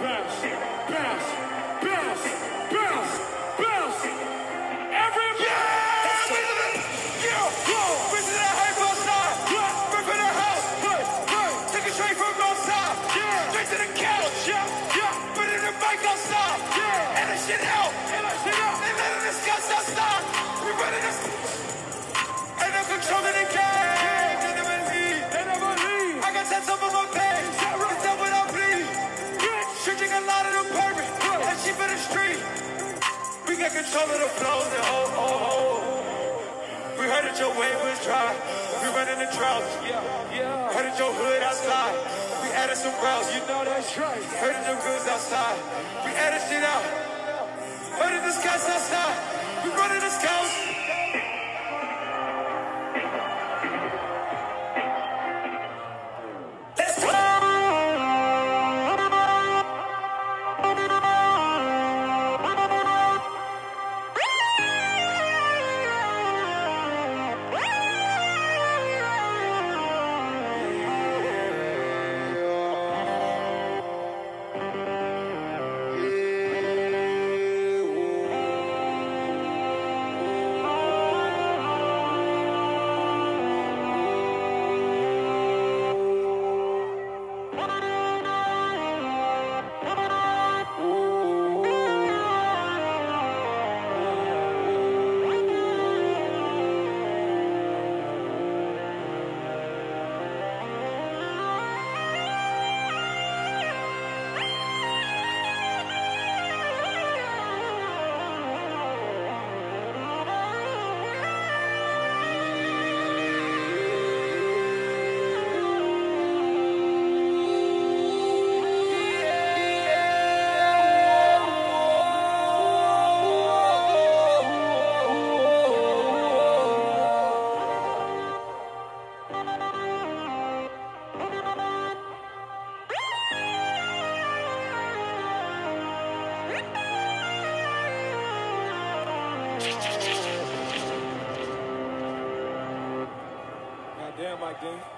bounce, bounce, bounce, bounce, bounce. Yeah! Yeah! Yeah! In the house. Straight. Yeah! Straight to the. Yeah! Yeah! The. Yeah! The out. We got control of the flows and oh, oh, oh. We heard that your wave was dry. We running the drought. Yeah, yeah. Heard that your hood outside. We added some routes. You know that's right. Heard that your goods outside. We added shit out. Heard that this cat's outside. Goddamn, I did.